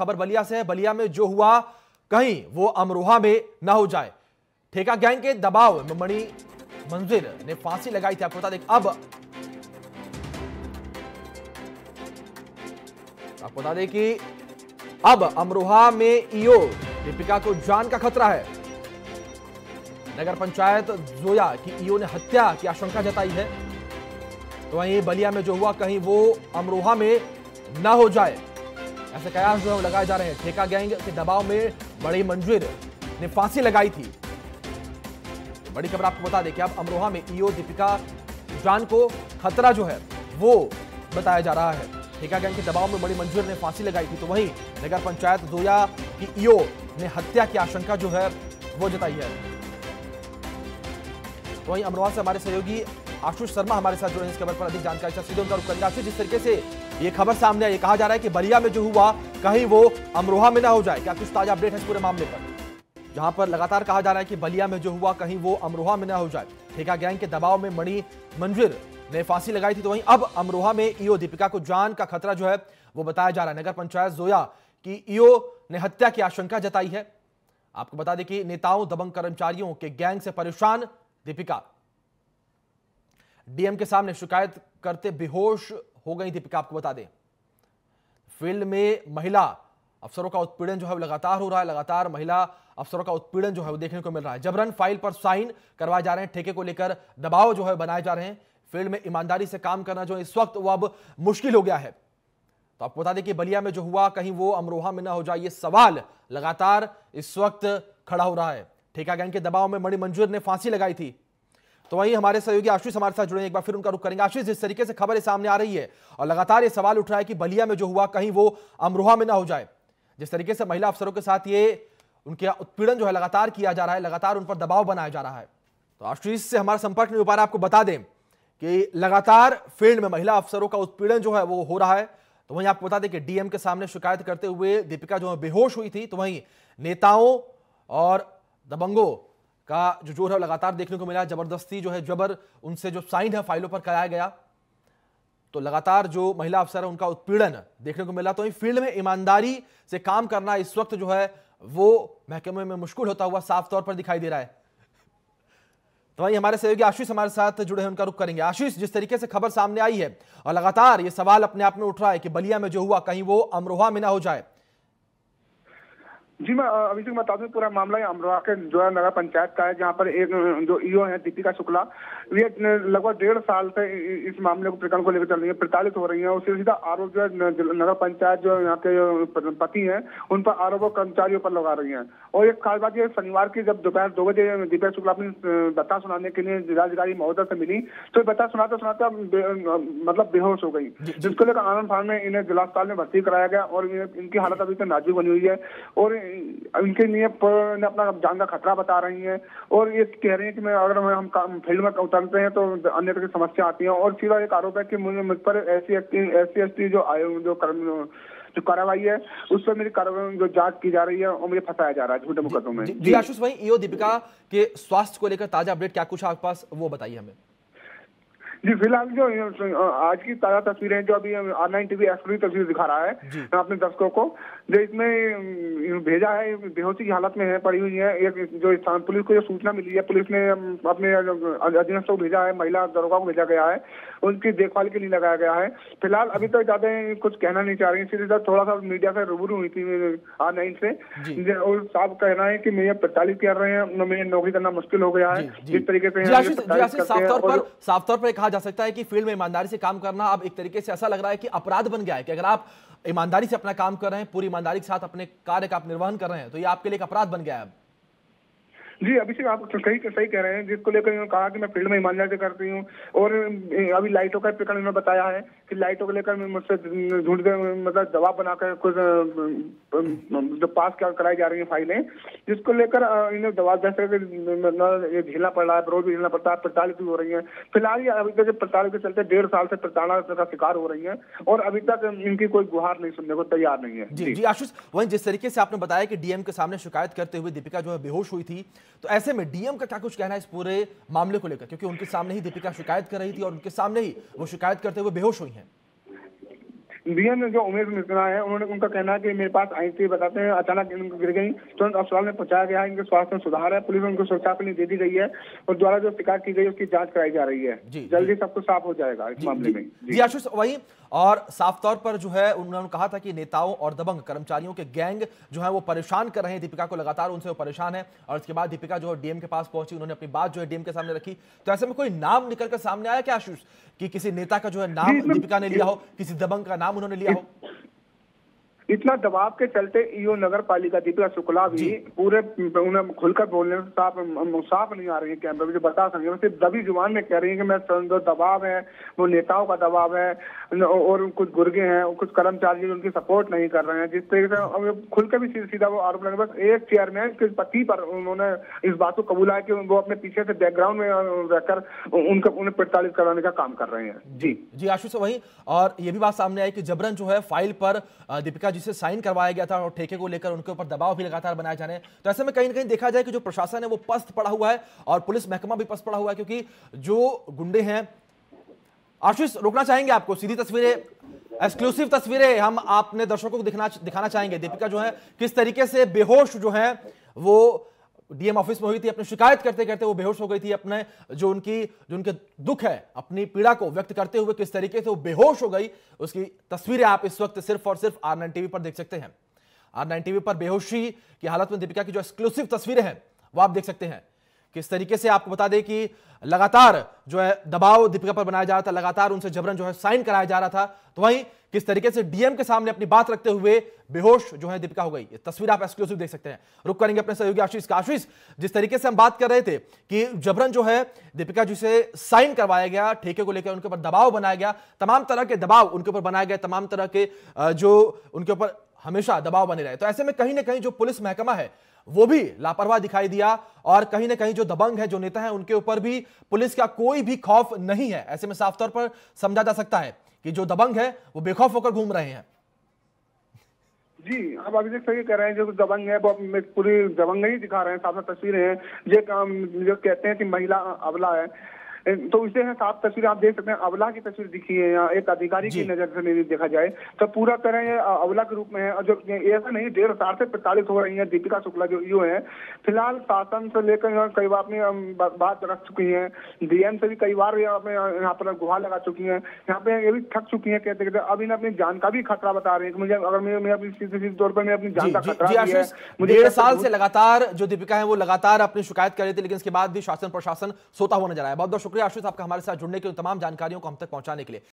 खबर बलिया से है, बलिया में जो हुआ, कहीं वो अमरोहा में ना हो जाए। ठेका गैंग के दबाव में मणि मंजिर ने फांसी लगाई थी आपको बता दें, अब आपको बता दें कि अब अमरोहा में ईओ दीपिका को जान का खतरा है। नगर पंचायत जोया की ईओ ने हत्या की आशंका जताई है। तो वहीं बलिया में जो हुआ, कहीं वो अमरोहा में ना हो जाए। ऐसे कयास जो है लगाए जा रहे हैं, ठेका गैंग के दबाव में बड़ी मंजूर ने फांसी लगाई थी। बड़ी खबर आपको बता दें कि अब अमरोहा में ईओ दीपिका जान को खतरा जो है, वो बताया जा रहा है। ठेका गैंग के दबाव में बड़ी मंजूर ने फांसी लगाई थी तो वहीं नगर पंचायत जोया की ईओ ने हत्या की आशंका जो है, वो जताई है। तो वहीं अमरोहा से हमारे सहयोगी आशुष शर्मा हमारे साथ जुड़े हैं, इस खबर पर अधिक जानकारी जिस तरीके से ये खबर सामने आई कहा जा रहा है कि बलिया में जो हुआ, कहीं वो अमरोहा में ना हो जाए। क्या कुछ ताज़ा अपडेट है पूरे मामले पर? जहाँ पर लगातार कहा जा रहा है कि बलिया में जो हुआ, कहीं वो अमरोहा में ना हो जाए। ठेका गैंग के दबाव में मणि मंजिर ने फांसी लगाई थी तो वहीं अब अमरोहा में ईओ दीपिका को जान का खतरा जो है, वो बताया जा रहा है। नगर पंचायत जोया की ईओ ने हत्या की आशंका जताई है। आपको बता दें कि नेताओं, दबंग कर्मचारियों के गैंग से परेशान दीपिका। डीएम के सामने शिकायत करते बेहोश हो गई दीपिका, आपको बता दें। फ़ील्ड में महिला अफसरों का उत्पीड़न जो है लगातार हो रहा है, लगातार महिला अफसरों का उत्पीड़न जो है वो देखने को मिल रहा है। जबरन फ़ाइल पर साइन करवाए जा रहे हैं, ठेके को लेकर दबाव जो है बनाए जा रहे हैं। फ़ील्ड में ईमानदारी से काम करना जो इस वक्त वो अब मुश्किल हो गया है। तो आपको बता दें कि बलिया में जो हुआ, कहीं वो अमरोहा में ना हो जाए, ये सवाल लगातार इस वक्त खड़ा हो रहा है। ठेका गैंग के दबाव में मणि मंजूर ने फांसी लगाई थी। तो वहीं हमारे सहयोगी आशीष हमारे साथ जुड़े एक बार फिर उनका रुख करेंगे। आशीष, जिस तरीके से खबर सामने आ रही है और लगातार ये सवाल उठ रहा है कि बलिया में जो हुआ, कहीं वो अमरोहा में ना हो जाए। जिस तरीके से महिला अफसरों के साथ ये उनके उत्पीड़न जो है लगातार किया जा रहा है, लगातार उन पर दबाव बनाया जा रहा है। तो आशीष से हमारा संपर्क नहीं हो पा रहा, आपको बता दें कि लगातार फ़ील्ड में महिला अफसरों का उत्पीड़न जो है वो हो रहा है। तो वहीं आपको बता दें कि डीएम के सामने शिकायत करते हुए दीपिका जो है बेहोश हुई थी तो वहीं नेताओं और दबंगों का जो ज़ोर है लगातार देखने को मिला, ज़बरदस्ती जो है जबर, उनसे जो साइन है फाइलों पर कराया गया। तो लगातार जो महिला अफसर है, उनका उत्पीड़न देखने को मिला। तो वहीं फ़ील्ड में ईमानदारी से काम करना इस वक्त जो है, वो महकमे में मुश्किल होता हुआ साफ़ तौर पर दिखाई दे रहा है। तो वहीं हमारे सहयोगी आशीष हमारे साथ जुड़े हैं, उनका रुख करेंगे। आशीष, जिस तरीके से खबर सामने आई है, और लगातार ये सवाल अपने आप में उठ रहा है कि बलिया में जो हुआ, कहीं वो अमरोहा में ना हो जाए। जी मैं अभी तक बता दूँ पूरा मामला अमरोहा के जो है नगर पंचायत का है जहाँ पर एक जो ईओ है दीपिका शुक्ला ये लगभग डेढ़ साल से इस मामले को प्रकरण को लेकर चल रही है प्रताड़ित हो रही है और सीधा आरोप जो है नगर पंचायत जो यहाँ के पति हैं उन पर आरोप कर्मचारियों पर लगा रही है। और एक खास बात ये शनिवार की जब दोपहर दो बजे दीपिका शुक्ला अपनी बता सुनाने के लिए जिलाधिकारी महोदय से मिली तो बता सुनाते सुनाते मतलब बेहोश हो गई। जिसको लेकर आनंद फान में इन्हें जिला अस्पताल में भर्ती कराया गया और इनकी हालत अभी तक नाजुक बनी हुई है और इनके लिए अपना जान का खतरा बता रही हैं और ये कह रही हैं कि मैं अगर हम फ़ील्ड में उतरते हैं तो अन्य तरह की समस्या आती है। और सीधा एक आरोप है कि मुझे मुझ पर ऐसी एस टी जो जो कर्म जो कार्रवाई है उस पर मेरी कार्रवाई जो जाँच की जा रही है और मुझे फंसाया जा रहा है झूठे मुकदमों में। जी आशुष भाई ईओ दीपिका के स्वास्थ्य को लेकर ताज़ा अपडेट क्या कुछ आपके पास वो बताइए हमें। जी फ़िलहाल जो आज की ताज़ा तस्वीरें जो अभी ऑनलाइन टीवी एक्सक्लूसिव तस्वीर दिखा रहा है अपने दर्शकों को जो इसमें भेजा है बेहोशी की हालत में है पड़ी हुई है एक जो स्थान पुलिस को जो सूचना मिली है पुलिस ने अपने अधीनस्थ को भेजा है महिला दरोगा को भेजा गया है उनकी देखभाल के लिए लगाया गया है। फ़िलहाल अभी तक ज़्यादा कुछ कहना नहीं चाह रही सीधे थोड़ा सा मीडिया से रूबरू हुई थी ऑनलाइन से। और साफ़ कहना है की मेरे प्रताड़ित कर रहे हैं। मेरी नौकरी करना मुश्किल हो गया है। जिस तरीके से साफ़ तौर पर साफ़ तौर पर कहा जा सकता है की फ़ील्ड में ईमानदारी से काम करना अब एक तरीके से ऐसा लग रहा है कि अपराध बन गया है कि अगर आप ईमानदारी से अपना काम कर रहे हैं पूरी ईमानदारी के साथ अपने कार्य का आप निर्वहन कर रहे हैं तो ये आपके लिए एक अपराध बन गया है जी अभिषेक आप सही सही कह रहे हैं। जिसको लेकर इन्होंने कहा कि मैं फ़ील्ड में ईमानदारी से करती हूँ और अभी लाइटों का प्रकरण इन्होंने बताया है कि लाइटों को लेकर मुझसे ढूंढ मतलब जवाब बनाकर कुछ जो पास कराई जा रही है फाइलें जिसको लेकर इन्हें जवाब जैसे ये झेलना पड़ रहा है विरोध भी झेलना पड़ता है प्रताड़ित भी हो रही है। फ़िलहाल ये अभी तक प्रताड़ित के चलते डेढ़ साल से प्रताड़ना का शिकार हो रही है और अभी तक इनकी कोई गुहार नहीं सुनने को तैयार नहीं है। जी। जी आशीष वहीं जिस तरीके से आपने बताया कि डीएम के सामने शिकायत करते हुए दीपिका जो है बेहोश हुई थी तो ऐसे में डीएम का क्या कुछ कहना है इस पूरे मामले को लेकर? क्योंकि उनके सामने ही दीपिका शिकायत कर रही थी और उनके सामने ही वो शिकायत करते हुए बेहोश हुई हैं। डीएम जो उमेश मिश्रा है उन्होंने उनका कहना है कि मेरे पास आई थी बताते हैं अचानक इनको गिर गई। तुरंत अस्पताल में पहुँचाया गया है इनके स्वास्थ्य में सुधार है पुलिस उनको सुरक्षा के लिए दे दी गई है और द्वारा जो शिकायत की गई उसकी जाँच कराई जा रही है। जी, जल्दी सब कुछ साफ़ हो जाएगा इस मामले में। जी जी आशीष वही और साफ़ तौर पर जो है उन्होंने कहा था कि नेताओं और दबंग कर्मचारियों के गैंग जो है वो परेशान कर रहे हैं। दीपिका को लगातार उनसे वो परेशान है और इसके बाद दीपिका जो है डीएम के पास पहुँची उन्होंने अपनी बात जो है डीएम के सामने रखी। तो ऐसे में कोई नाम निकल कर सामने आया क्या आशीष? कि किसी नेता का जो है नाम दीपिका ने लिया हो किसी दबंग का नाम उन्होंने लिया हो। इतना दबाव के चलते ईओ नगर पालिका दीपिका शुक्ला भी पूरे उन्हें खुलकर बोलने से साफ़ साफ़ नहीं आ रही है कैमरे में जो बता सकें सिर्फ़ दबी ज़ुबान में कह रही है कि मैं जो दबाव है वो नेताओं का दबाव है और कुछ गुर्गे हैं कुछ कर्मचारी उनकी सपोर्ट नहीं कर रहे हैं। जिस तरीके से अब खुल के भी सीधा सीधा वो आरोप लगे बस एक चेयरमैन के पति पर उन्होंने इस बात को कबूला है कि वो अपने पीछे से बैकग्राउंड में रहकर उनका उन्हें प्रताड़ित कराने का काम कर रहे हैं। जी जी आशीष वही और ये भी बात सामने आई कि जबरन जो है फ़ाइल पर दीपिका जी से साइन करवाया गया था और ठेके को लेकर उनके ऊपर दबाव भी लगातार बनाए जाने तो ऐसे में कहीं ना कहीं देखा जाए कि जो प्रशासन है वो पस्त पड़ा हुआ है और पुलिस महकमा भी पस्त पड़ा हुआ है, क्योंकि जो गुंडे हैं, आशीष, रोकना चाहेंगे आपको? सीधी तस्वीरें एक्सक्लूसिव तस्वीरें हम आपने दर्शकों को दिखना, दिखाना चाहेंगे। दीपिका जो है, किस तरीके से बेहोश जो है, वो डीएम ऑफ़िस में हुई थी, अपनी शिकायत करते करते वो बेहोश हो गई थी, अपने जो उनकी, जो उनके दुख है, अपनी पीड़ा को व्यक्त करते हुए किस तरीके से वो बेहोश हो गई, उसकी तस्वीरें आप इस वक्त सिर्फ़ और सिर्फ़ आर नाइन टीवी पर देख सकते हैं। आर नाइन टीवी पर बेहोशी की हालत में दीपिका की जो एक्सक्लूसिव तस्वीरें हैं, वो आप देख सकते हैं। किस तरीके से आपको बता दें कि लगातार जो है दबाव दीपिका पर बनाया जा रहा था, लगातार उनसे जबरन जो है साइन कराया जा रहा था तो वहीं किस तरीके से डीएम के सामने अपनी बात रखते हुए बेहोश जो है दीपिका हो गई। ये तस्वीर आप एक्सक्लूसिव देख सकते हैं। रुक करेंगे अपने सहयोगी आशीष का। आशीष, जिस तरीके से हम बात कर रहे थे कि जबरन जो है दीपिका जी से साइन करवाया गया, ठेके को लेकर उनके ऊपर दबाव बनाया गया, तमाम तरह के दबाव उनके ऊपर बनाया गया तमाम तरह के जो उनके ऊपर हमेशा दबाव बने रहे। तो ऐसे में कहीं ना कहीं जो पुलिस महकमा है वो भी लापरवाह दिखाई दिया और कहीं ना कहीं जो दबंग है, जो नेता है, उनके ऊपर भी पुलिस का कोई भी खौफ नहीं है। ऐसे में साफ़ तौर पर समझा जा सकता है कि जो दबंग है, वो बेखौफ होकर घूम रहे हैं। जी, आप अभी देख सही कह रहे हैं, जो दबंग है, वो पूरी दबंग नहीं दिखा रहे हैं, साथ में तस्वीरें हैं। ये काम, जो कहते हैं कि महिला अबला है तो इसे है साफ़ तस्वीर आप देख सकते हैं अवला की तस्वीर दिखी है यहाँ एक अधिकारी की नज़र से नहीं देखा जाए तो पूरा तरह ये अबला के रूप में है और जो ऐसा नहीं डेढ़ साल से प्रताड़ित हो रही है दीपिका शुक्ला जो यू है फ़िलहाल शासन से लेकर कई बार अपनी बात रख चुकी है डीएम से भी कई बार यहाँ पर गुहार लगा चुकी है यहाँ पे ये भी थक चुकी है कहते कहते अब इन्हें अपनी जान का भी खतरा बता रहे है मुझे अगर मैं अपनी तौर पर मैं अपनी जान का खतरा है मुझे डेढ़ साल से लगातार जो दीपिका है वो लगातार अपनी शिकायत कर रही थी लेकिन इसके बाद भी शासन प्रशासन सोता हुआ नज़र आया। बहुत बहुत शुक्रिया, आशुष आपका हमारे साथ जुड़ने के उन तमाम जानकारियों को हम तक पहुँचाने के लिए।